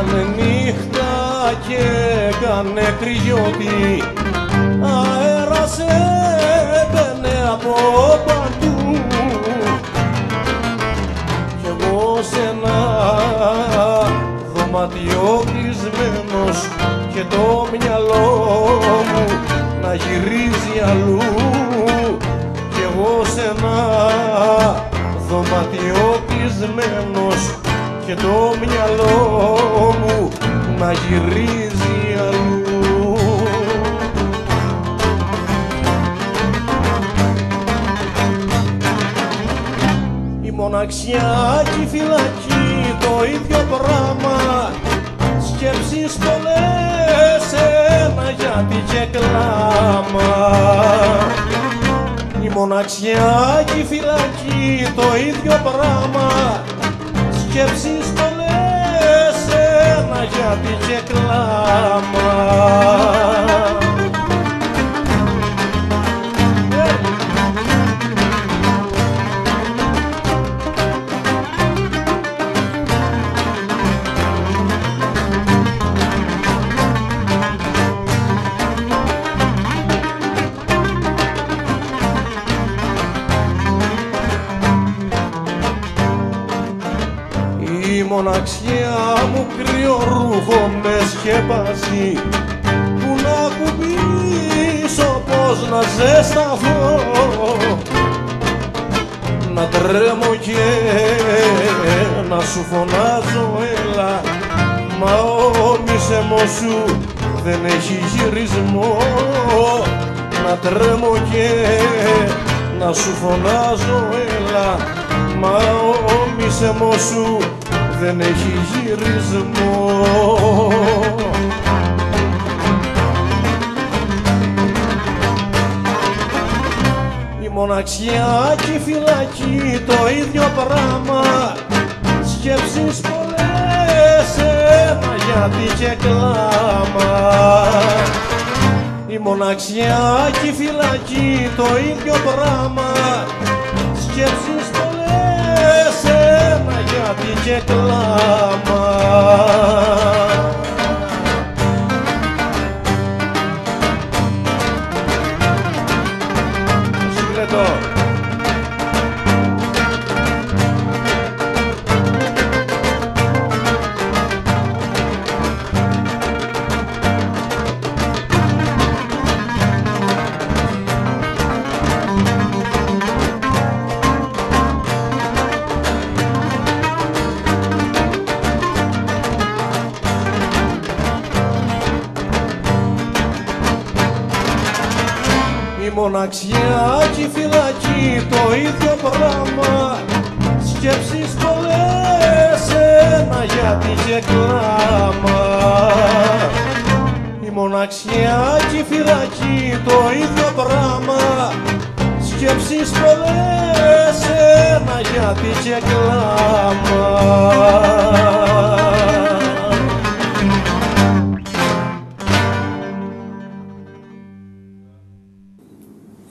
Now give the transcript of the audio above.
Ήταν νύχτα και έκανε κρυώτη αέρας έμπαινε από παντού. Κι εγώ σε ένα δωματιό κλεισμένος και το μυαλό μου να γυρίζει αλλού. Κι εγώ σε ένα δωματιό κλεισμένος και το μυαλό μου να γυρίζει αλλού. Η μοναξιά και η φυλακή το ίδιο πράγμα. Σκέψεις πολλές ένα γιατί και κλάμα. Η μοναξιά και η φυλακή το ίδιο πράγμα. Σκέψεις πολλές ένα γιατί και κλάμα μοναξιά μου κρύο ρούχο με σκεπάζει. Που να κουμπίσω πως να ζεσταθώ. Να τρέμω και να σου φωνάζω έλα. Μα ο μισεμό σου δεν έχει γυρισμό. Να τρέμω και να σου φωνάζω έλα. Μα ο μισεμό σου δεν έχει γυρισμό. Η μοναξιά και η φυλακή το ίδιο πράγμα. Σκέψεις πολλές ένα γιατί και κλάμα. Η μοναξιά και η φυλακή το ίδιο πράγμα. Σκέψεις πολλές ένα γιατί Η μοναξιά και η φυλακή το ίδιο πράγμα. Σκέψεις πολλές ένα γιατί και κλάμα. Η μοναξιά και η φυλακή το ίδιο πράγμα. Σκέψεις πολλές ένα γιατί και κλάμα